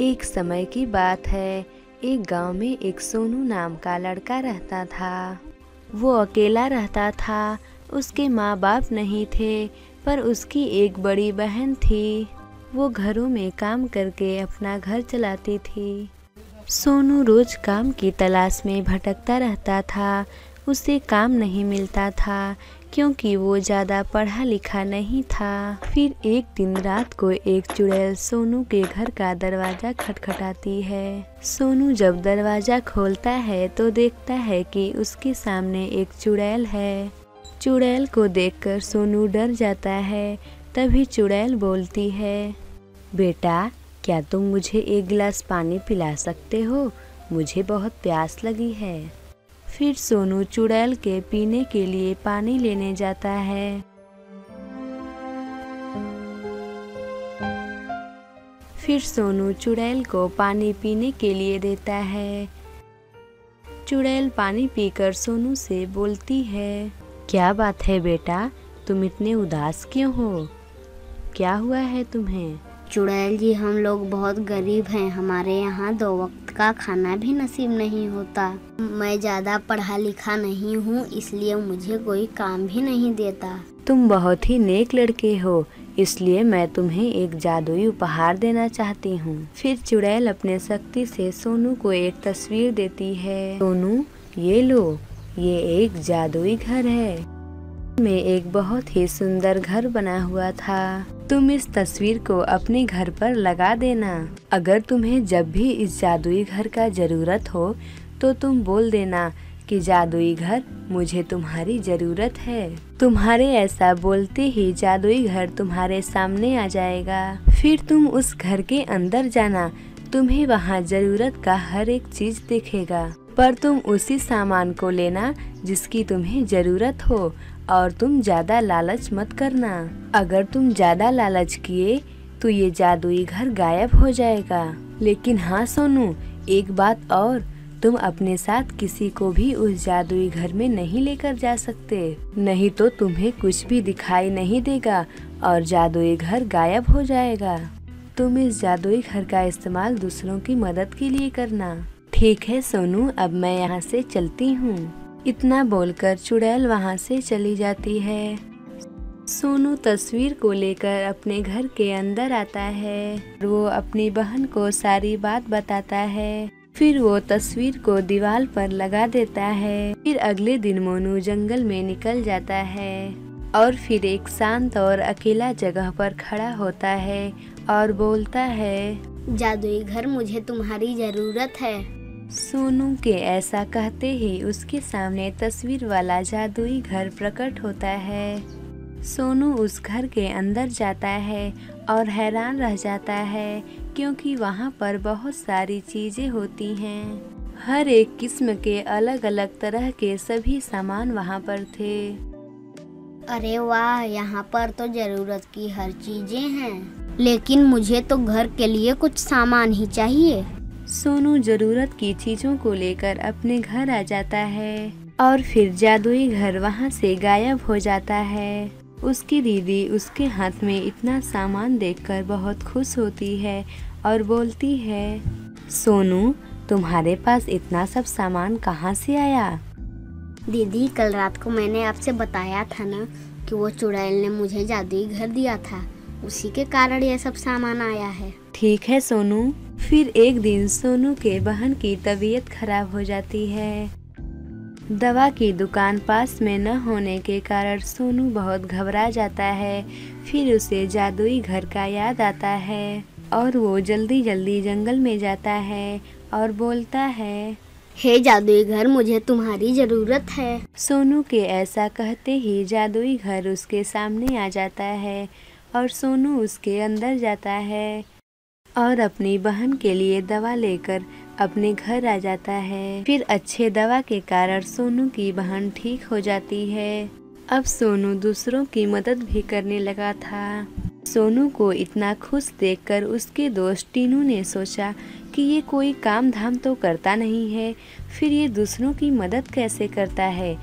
एक समय की बात है। एक गाँव में एक सोनू नाम का लड़का रहता था। वो अकेला रहता था। उसके माँ बाप नहीं थे, पर उसकी एक बड़ी बहन थी। वो घरों में काम करके अपना घर चलाती थी। सोनू रोज काम की तलाश में भटकता रहता था। उसे काम नहीं मिलता था। क्योंकि वो ज़्यादा पढ़ा लिखा नहीं था। फिर एक दिन रात को एक चुड़ैल सोनू के घर का दरवाज़ा खटखटाती है। सोनू जब दरवाज़ा खोलता है तो देखता है कि उसके सामने एक चुड़ैल है। चुड़ैल को देखकर सोनू डर जाता है। तभी चुड़ैल बोलती है, बेटा, क्या तुम मुझे एक गिलास पानी पिला सकते हो? मुझे बहुत प्यास लगी है। फिर सोनू चुड़ैल के पीने के लिए पानी लेने जाता है। फिर सोनू चुड़ैल को पानी पीने के लिए देता है। चुड़ैल पानी पीकर सोनू से बोलती है, क्या बात है बेटा, तुम इतने उदास क्यों हो? क्या हुआ है तुम्हें? चुड़ैल जी, हम लोग बहुत गरीब हैं। हमारे यहाँ दो वक्त का खाना भी नसीब नहीं होता। मैं ज़्यादा पढ़ा लिखा नहीं हूँ, इसलिए मुझे कोई काम भी नहीं देता। तुम बहुत ही नेक लड़के हो, इसलिए मैं तुम्हें एक जादुई उपहार देना चाहती हूँ। फिर चुड़ैल अपने शक्ति से सोनू को एक तस्वीर देती है। सोनू, ये लो, ये एक जादुई घर है। में एक बहुत ही सुंदर घर बना हुआ था। तुम इस तस्वीर को अपने घर पर लगा देना। अगर तुम्हें जब भी इस जादुई घर का ज़रूरत हो तो तुम बोल देना कि जादुई घर मुझे तुम्हारी ज़रूरत है। तुम्हारे ऐसा बोलते ही जादुई घर तुम्हारे सामने आ जाएगा। फिर तुम उस घर के अंदर जाना, तुम्हें वहाँ ज़रूरत का हर एक चीज़ दिखेगा। पर तुम उसी सामान को लेना जिसकी तुम्हें ज़रूरत हो, और तुम ज़्यादा लालच मत करना। अगर तुम ज़्यादा लालच किए तो ये जादुई घर गायब हो जाएगा। लेकिन हाँ सोनू, एक बात और, तुम अपने साथ किसी को भी उस जादुई घर में नहीं लेकर जा सकते। नहीं तो तुम्हें कुछ भी दिखाई नहीं देगा, और जादुई घर गायब हो जाएगा। तुम इस जादुई घर का इस्तेमाल दूसरों की मदद के लिए करना। ठीक है, सोनू, अब मैं यहाँ से चलती हूँ। इतना बोलकर चुड़ैल वहाँ से चली जाती है। सोनू तस्वीर को लेकर अपने घर के अंदर आता है। वो अपनी बहन को सारी बात बताता है। फिर वो तस्वीर को दीवार पर लगा देता है। फिर अगले दिन मोनू जंगल में निकल जाता है। और फिर एक शांत और अकेला जगह पर खड़ा होता है और बोलता है, जादुई घर मुझे तुम्हारी ज़रूरत है। सोनू के ऐसा कहते ही उसके सामने तस्वीर वाला जादुई घर प्रकट होता है। सोनू उस घर के अंदर जाता है और हैरान रह जाता है क्योंकि वहाँ पर बहुत सारी चीज़ें होती हैं। हर एक किस्म के अलग अलग तरह के सभी सामान वहाँ पर थे। अरे वाह, यहाँ पर तो ज़रूरत की हर चीज़ें हैं। लेकिन मुझे तो घर के लिए कुछ सामान ही चाहिए। सोनू ज़रूरत की चीज़ों को लेकर अपने घर आ जाता है और फिर जादुई घर वहाँ से गायब हो जाता है। उसकी दीदी उसके हाथ में इतना सामान देखकर बहुत खुश होती है और बोलती है सोनू तुम्हारे पास इतना सब सामान कहाँ से आया? दीदी कल रात को मैंने आपसे बताया था ना कि वो चुड़ैल ने मुझे जादुई घर दिया था। उसी के कारण ये सब सामान आया है। ठीक है सोनू। फिर एक दिन सोनू के बहन की तबीयत खराब हो जाती है। दवा की दुकान पास में न होने के कारण सोनू बहुत घबरा जाता है। फिर उसे जादुई घर का याद आता है और वो जल्दी जल्दी जंगल में जाता है और बोलता है हे जादुई घर मुझे तुम्हारी ज़रूरत है। सोनू के ऐसा कहते ही जादुई घर उसके सामने आ जाता है और सोनू उसके अंदर जाता है। और अपनी बहन के लिए दवा लेकर अपने घर आ जाता है। फिर अच्छे दवा के कारण सोनू की बहन ठीक हो जाती है। अब सोनू दूसरों की मदद भी करने लगा था। सोनू को इतना खुश देखकर उसके दोस्त टीनू ने सोचा कि ये कोई काम धाम तो करता नहीं है, फिर ये दूसरों की मदद कैसे करता है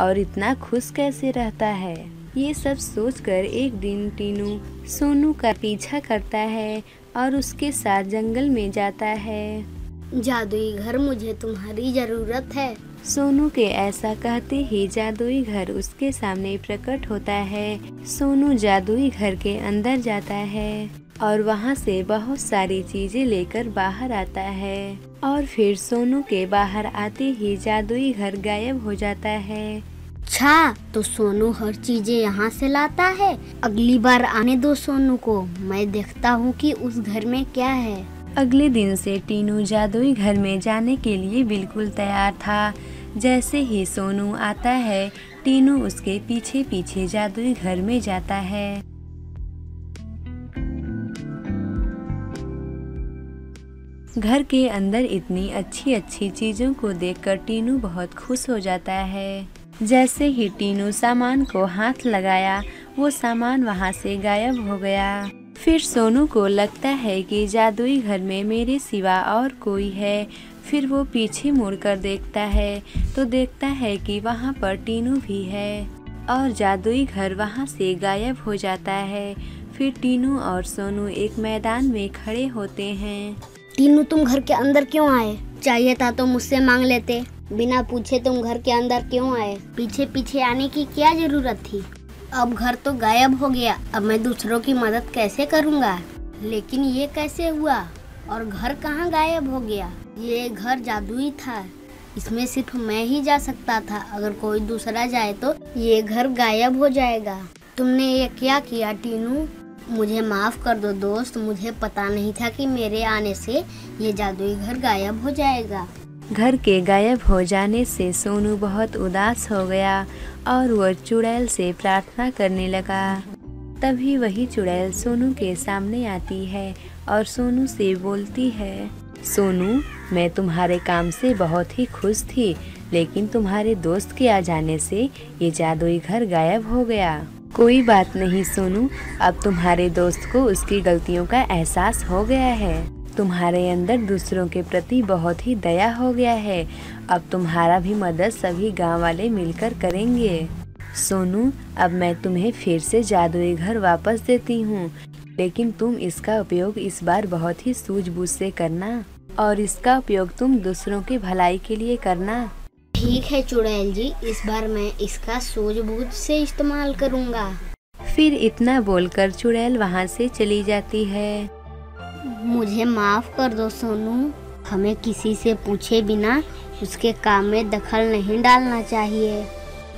और इतना खुश कैसे रहता है? ये सब सोचकर एक दिन टीनू सोनू का पीछा करता है और उसके साथ जंगल में जाता है। जादुई घर मुझे तुम्हारी ज़रूरत है। सोनू के ऐसा कहते ही जादुई घर उसके सामने प्रकट होता है। सोनू जादुई घर के अंदर जाता है और वहाँ से बहुत सारी चीज़ें लेकर बाहर आता है। और फिर सोनू के बाहर आते ही जादुई घर गायब हो जाता है। अच्छा तो सोनू हर चीज़ें यहाँ से लाता है। अगली बार आने दो सोनू को। मैं देखता हूँ कि उस घर में क्या है। अगले दिन से टीनू जादुई घर में जाने के लिए बिल्कुल तैयार था। जैसे ही सोनू आता है, टीनू उसके पीछे पीछे जादुई घर में जाता है। घर के अंदर इतनी अच्छी अच्छी चीज़ों को देखकर टीनू बहुत खुश हो जाता है। जैसे ही टीनू सामान को हाथ लगाया, वो सामान वहाँ से गायब हो गया। फिर सोनू को लगता है कि जादुई घर में मेरे सिवा और कोई है। फिर वो पीछे मुड़कर देखता है तो देखता है कि वहाँ पर टीनू भी है। और जादुई घर वहाँ से गायब हो जाता है। फिर टीनू और सोनू एक मैदान में खड़े होते हैं। टीनू, तुम घर के अंदर क्यों आए? चाहिए था तो मुझसे मांग लेते। बिना पूछे तुम घर के अंदर क्यों आए? पीछे पीछे आने की क्या ज़रूरत थी? अब घर तो गायब हो गया, अब मैं दूसरों की मदद कैसे करूँगा? लेकिन ये कैसे हुआ? और घर कहाँ गायब हो गया? ये घर जादुई था। इसमें सिर्फ़ मैं ही जा सकता था। अगर कोई दूसरा जाए तो ये घर गायब हो जाएगा। तुमने ये क्या किया, टीनू? मुझे माफ़ कर दो दोस्त। मुझे पता नहीं था कि मेरे आने से ये जादुई घर गायब हो जाएगा। घर के गायब हो जाने से सोनू बहुत उदास हो गया और वह चुड़ैल से प्रार्थना करने लगा। तभी वही चुड़ैल सोनू के सामने आती है और सोनू से बोलती है, सोनू, मैं तुम्हारे काम से बहुत ही खुश थी, लेकिन तुम्हारे दोस्त के आ जाने से ये जादुई घर गायब हो गया। कोई बात नहीं सोनू, अब तुम्हारे दोस्त को उसकी गलतियों का एहसास हो गया है। तुम्हारे अंदर दूसरों के प्रति बहुत ही दया हो गया है। अब तुम्हारा भी मदद सभी गाँव वाले मिलकर करेंगे। सोनू अब मैं तुम्हें फिर से जादुई घर वापस देती हूँ। लेकिन तुम इसका उपयोग इस बार बहुत ही सूझबूझ से करना। और इसका उपयोग तुम दूसरों की भलाई के लिए करना। ठीक है चुड़ैल जी इस बार मैं इसका सूझबूझ से इस्तेमाल करूँगा। फिर इतना बोलकर चुड़ैल वहाँ से चली जाती है। मुझे माफ़ कर दो सोनू। हमें किसी से पूछे बिना उसके काम में दखल नहीं डालना चाहिए।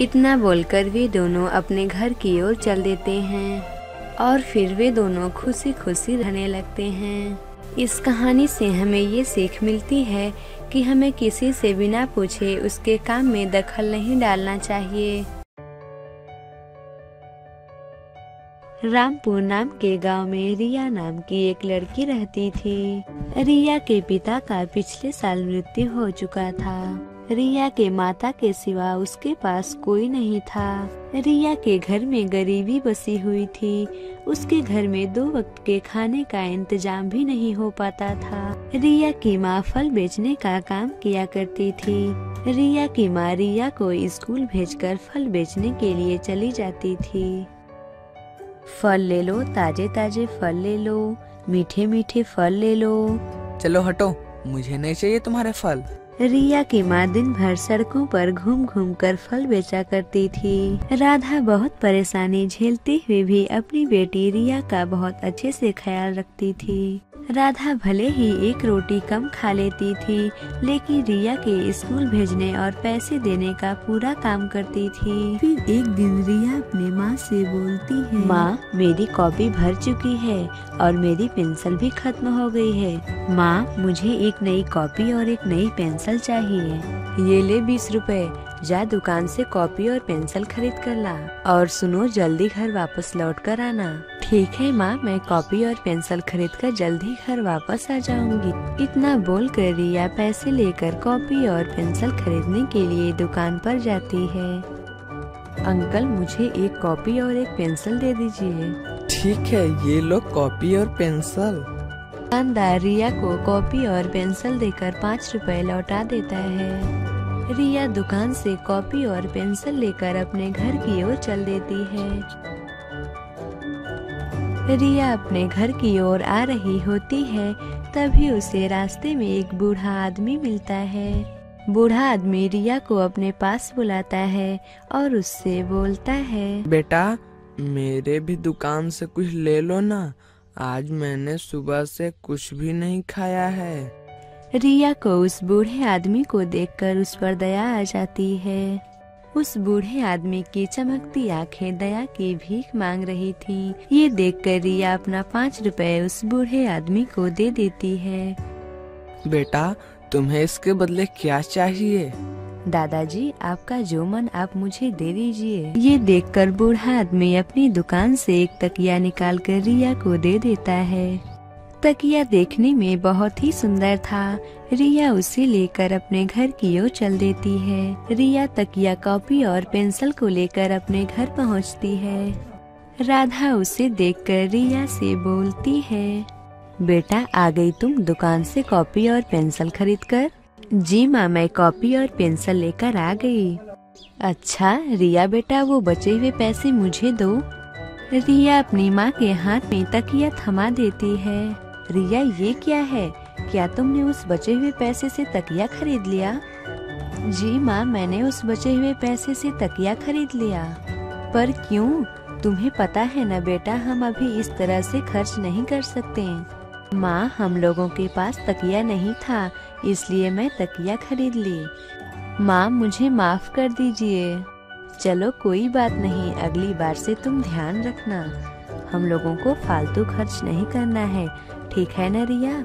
इतना बोलकर वे दोनों अपने घर की ओर चल देते हैं और फिर वे दोनों खुशी खुशी रहने लगते हैं। इस कहानी से हमें ये सीख मिलती है कि हमें किसी से बिना पूछे उसके काम में दखल नहीं डालना चाहिए। रामपुर नाम के गाँव में रिया नाम की एक लड़की रहती थी। रिया के पिता का पिछले साल मृत्यु हो चुका था। रिया के माता के सिवा उसके पास कोई नहीं था। रिया के घर में गरीबी बसी हुई थी। उसके घर में दो वक्त के खाने का इंतज़ाम भी नहीं हो पाता था। रिया की माँ फल बेचने का काम किया करती थी। रिया की माँ रिया को स्कूल भेजकर फल बेचने के लिए चली जाती थी। फल ले लो ताजे ताजे फल ले लो मीठे मीठे फल ले लो। चलो हटो मुझे नहीं चाहिए तुम्हारे फल। रिया की माँ दिन भर सड़कों पर घूम घूम कर फल बेचा करती थी। राधा बहुत परेशानी झेलते हुए भी अपनी बेटी रिया का बहुत अच्छे से ख्याल रखती थी। राधा भले ही एक रोटी कम खा लेती थी लेकिन रिया के स्कूल भेजने और पैसे देने का पूरा काम करती थी। फिर एक दिन रिया अपने माँ से बोलती है माँ मेरी कॉपी भर चुकी है और मेरी पेंसिल भी खत्म हो गई है। माँ मुझे एक नई कॉपी और एक नई पेंसिल चाहिए। ये ले बीस रुपए। जा दुकान से कॉपी और पेंसिल खरीद कर ला। और सुनो जल्दी घर वापस लौट कर आना। ठीक है माँ मैं कॉपी और पेंसिल खरीद कर जल्दी घर वापस आ जाऊँगी। इतना बोल कर रिया पैसे लेकर कॉपी और पेंसिल खरीदने के लिए दुकान पर जाती है। अंकल मुझे एक कॉपी और एक पेंसिल दे दीजिए। ठीक है ये लो कॉपी और पेंसिल। दुकानदार रिया को कॉपी और पेंसिल देकर पाँच रुपए लौटा देता है। रिया दुकान से कॉपी और पेंसिल लेकर अपने घर की ओर चल देती है। रिया अपने घर की ओर आ रही होती है, तभी उसे रास्ते में एक बूढ़ा आदमी मिलता है। बूढ़ा आदमी रिया को अपने पास बुलाता है और उससे बोलता है, बेटा, मेरे भी दुकान से कुछ ले लो ना। आज मैंने सुबह से कुछ भी नहीं खाया है। रिया को उस बूढ़े आदमी को देखकर उस पर दया आ जाती है। उस बूढ़े आदमी की चमकती आँखें दया की भीख मांग रही थी। ये देखकर रिया अपना पाँच रुपए उस बूढ़े आदमी को दे देती है। बेटा तुम्हें इसके बदले क्या चाहिए? दादाजी आपका जो मन आप मुझे दे दीजिए। ये देखकर बूढ़ा आदमी अपनी दुकान से एक तकिया निकाल कर रिया को दे देता है। तकिया देखने में बहुत ही सुंदर था। रिया उसे लेकर अपने घर की ओर चल देती है। रिया तकिया, कॉपी और पेंसिल को लेकर अपने घर पहुँचती है। राधा उसे देखकर रिया से बोलती है, बेटा, आ गई तुम दुकान से कॉपी और पेंसिल खरीद कर जी माँ, मैं कॉपी और पेंसिल लेकर आ गई। अच्छा रिया बेटा, वो बचे हुए पैसे मुझे दो। रिया अपनी माँ के हाथ में तकिया थमा देती है। रिया, ये क्या है? क्या तुमने उस बचे हुए पैसे से तकिया खरीद लिया? जी माँ, मैंने उस बचे हुए पैसे से तकिया खरीद लिया। पर क्यों? तुम्हें पता है न बेटा, हम अभी इस तरह से खर्च नहीं कर सकते। माँ, हम लोगों के पास तकिया नहीं था, इसलिए मैं तकिया खरीद ली। माँ, मुझे माफ़ कर दीजिए। चलो, कोई बात नहीं, अगली बार से तुम ध्यान रखना। हम लोगों को फालतू खर्च नहीं करना है। ठीक है न रिया?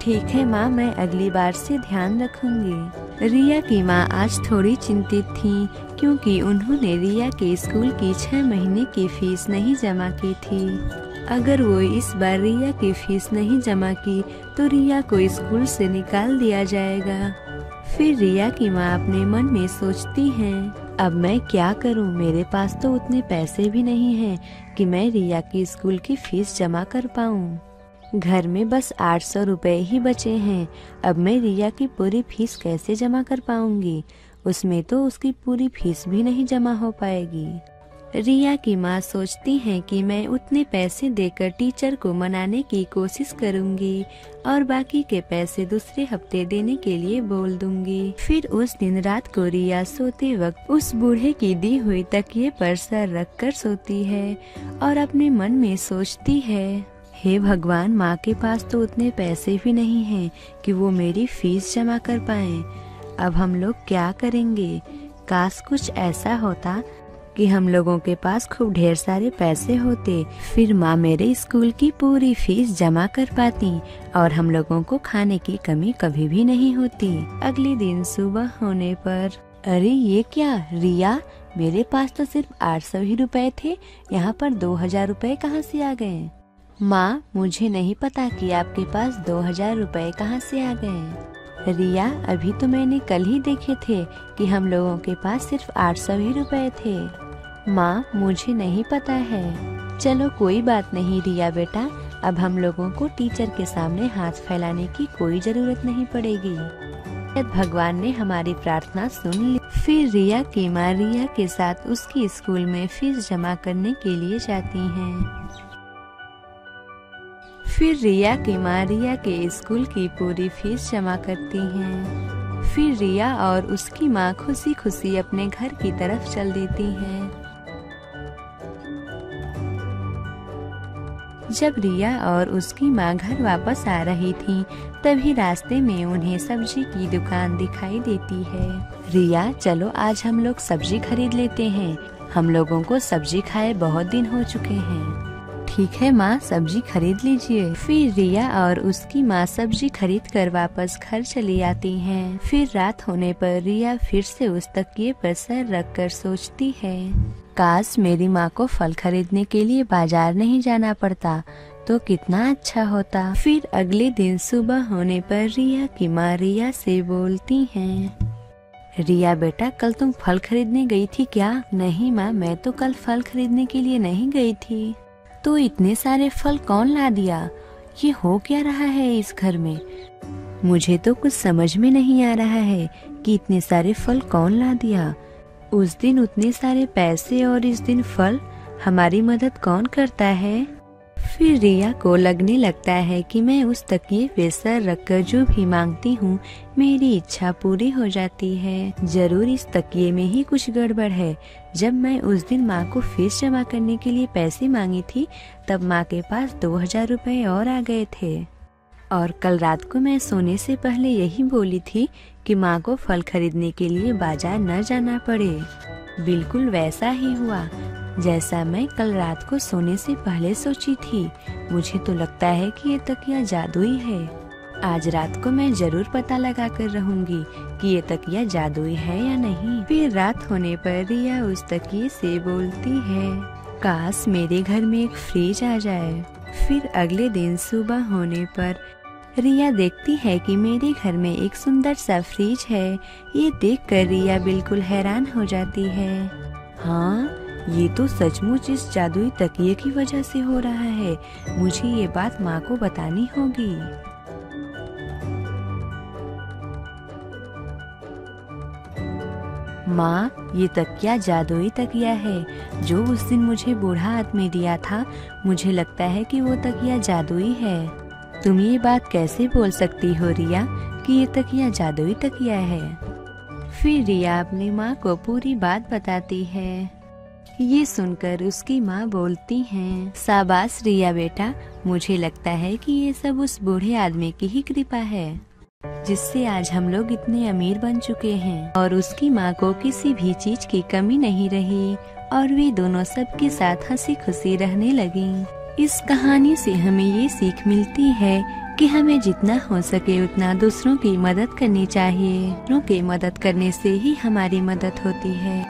ठीक है माँ, मैं अगली बार से ध्यान रखूँगी। रिया की माँ आज थोड़ी चिंतित थी, क्योंकि उन्होंने रिया के स्कूल की छह महीने की फ़ीस नहीं जमा की थी। अगर वो इस बार रिया की फ़ीस नहीं जमा की तो रिया को स्कूल से निकाल दिया जाएगा। फिर रिया की माँ अपने मन में सोचती है, अब मैं क्या करूँ? मेरे पास तो उतने पैसे भी नहीं हैं कि मैं रिया की स्कूल की फ़ीस जमा कर पाऊँ। घर में बस आठ सौ रुपए ही बचे हैं। अब मैं रिया की पूरी फ़ीस कैसे जमा कर पाऊँगी? उसमें तो उसकी पूरी फ़ीस भी नहीं जमा हो पाएगी। रिया की माँ सोचती है कि मैं उतने पैसे देकर टीचर को मनाने की कोशिश करूँगी और बाकी के पैसे दूसरे हफ़्ते देने के लिए बोल दूँगी। फिर उस दिन रात को रिया सोते वक्त उस बूढ़े की दी हुई तकिए पर सर रख कर सोती है और अपने मन में सोचती है हे भगवान, माँ के पास तो उतने पैसे भी नहीं हैं कि वो मेरी फ़ीस जमा कर पाए। अब हम लोग क्या करेंगे? काश कुछ ऐसा होता कि हम लोगों के पास खूब ढेर सारे पैसे होते। फिर माँ मेरे स्कूल की पूरी फ़ीस जमा कर पाती और हम लोगों को खाने की कमी कभी भी नहीं होती। अगले दिन सुबह होने पर, अरे ये क्या, रिया? मेरे पास तो सिर्फ़ आठ सौ ही रुपए थे। यहाँ पर दो हज़ार रूपए कहाँ से आ गए? माँ, मुझे नहीं पता कि आपके पास दो हज़ार रूपए कहाँ से आ गए रिया, अभी तो मैंने कल ही देखे थे कि हम लोगों के पास सिर्फ़ आठ सौ ही रुपए थे। माँ, मुझे नहीं पता है। चलो, कोई बात नहीं रिया बेटा, अब हम लोगों को टीचर के सामने हाथ फैलाने की कोई ज़रूरत नहीं पड़ेगी। भगवान ने हमारी प्रार्थना सुन ली। फिर रिया की माँ रिया के साथ उसकी स्कूल में फ़ीस जमा करने के लिए जाती हैं। फिर रिया की माँ रिया के स्कूल की पूरी फ़ीस जमा करती हैं। फिर रिया और उसकी माँ खुशी खुशी अपने घर की तरफ़ चल देती हैं। जब रिया और उसकी माँ घर वापस आ रही थी, तभी रास्ते में उन्हें सब्ज़ी की दुकान दिखाई देती है रिया, चलो, आज हम लोग सब्ज़ी खरीद लेते हैं हम लोगों को सब्ज़ी खाए बहुत दिन हो चुके हैं ठीक है, माँ, सब्ज़ी खरीद लीजिए। फिर रिया और उसकी माँ सब्ज़ी खरीद कर वापस घर चली आती हैं। फिर रात होने पर रिया फिर से उस तकिए पर सर रख कर सोचती है, काश मेरी माँ को फल खरीदने के लिए बाज़ार नहीं जाना पड़ता तो कितना अच्छा होता। फिर अगले दिन सुबह होने पर रिया की माँ रिया से बोलती हैं, रिया बेटा, कल तुम फल खरीदने गई थी क्या? नहीं माँ, मैं तो कल फल खरीदने के लिए नहीं गई थी। तो इतने सारे फल कौन ला दिया? ये हो क्या रहा है इस घर में? मुझे तो कुछ समझ में नहीं आ रहा है कि इतने सारे फल कौन ला दिया। उस दिन उतने सारे पैसे और इस दिन फल हमारी मदद कौन करता है? फिर रिया को लगने लगता है कि मैं उस तकिए पे सर रखकर जो भी मांगती हूँ, मेरी इच्छा पूरी हो जाती है। ज़रूर इस तकिए में ही कुछ गड़बड़ है। जब मैं उस दिन माँ को फ़ीस जमा करने के लिए पैसे मांगी थी, तब माँ के पास दो हज़ार रूपए और आ गए थे। और कल रात को मैं सोने से पहले यही बोली थी कि माँ को फल खरीदने के लिए बाज़ार न जाना पड़े। बिल्कुल वैसा ही हुआ। जैसा मैं कल रात को सोने से पहले सोची थी, मुझे तो लगता है कि ये तकिया जादुई है। आज रात को मैं ज़रूर पता लगा कर रहूँगी कि ये तकिया जादुई है या नहीं। फिर रात होने पर रिया उस तकिए से बोलती है, काश मेरे घर में एक फ्रिज आ जाए। फिर अगले दिन सुबह होने पर रिया देखती है कि मेरे घर में एक सुंदर सा फ्रिज है। ये देखकर रिया बिल्कुल हैरान हो जाती है। हाँ ये तो सचमुच इस जादुई तकिए की वजह से हो रहा है। मुझे ये बात माँ को बतानी होगी। माँ, ये तकिया जादुई तकिया है। जो उस दिन मुझे बूढ़ा आदमी दिया था, मुझे लगता है कि वो तकिया जादुई है। तुम ये बात कैसे बोल सकती हो रिया, कि ये तकिया जादुई तकिया है? फिर रिया अपनी माँ को पूरी बात बताती है। ये सुनकर उसकी माँ बोलती हैं साबास रिया बेटा, मुझे लगता है कि ये सब उस बूढ़े आदमी की ही कृपा है, जिससे आज हम लोग इतने अमीर बन चुके हैं। और उसकी माँ को किसी भी चीज़ की कमी नहीं रही, और वे दोनों सबके साथ हँसी खुशी रहने लगी। इस कहानी से हमें ये सीख मिलती है कि हमें जितना हो सके उतना दूसरों की मदद करनी चाहिए। दूसरों की मदद करने से ही हमारी मदद होती है।